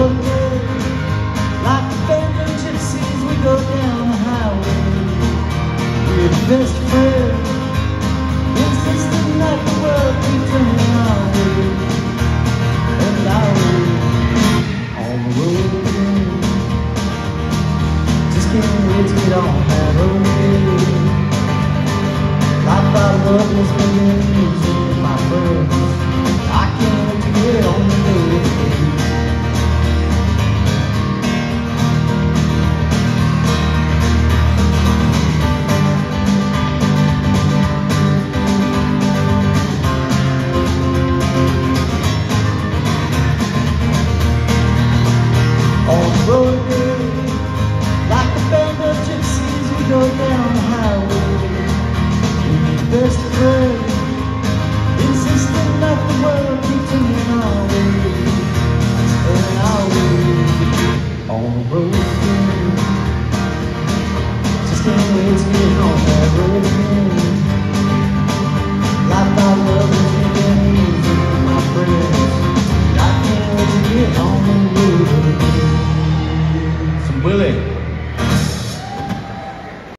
Like abandoned gypsies, we go down the highway. We're best the world turning. And. On the road. Just can't wait to get on that road love is my friend. On the road Like a band of gypsies We go down the highway. In the best of way Insisting that the world keeps turning our way Turning our way On the road Just can't wait to get on that road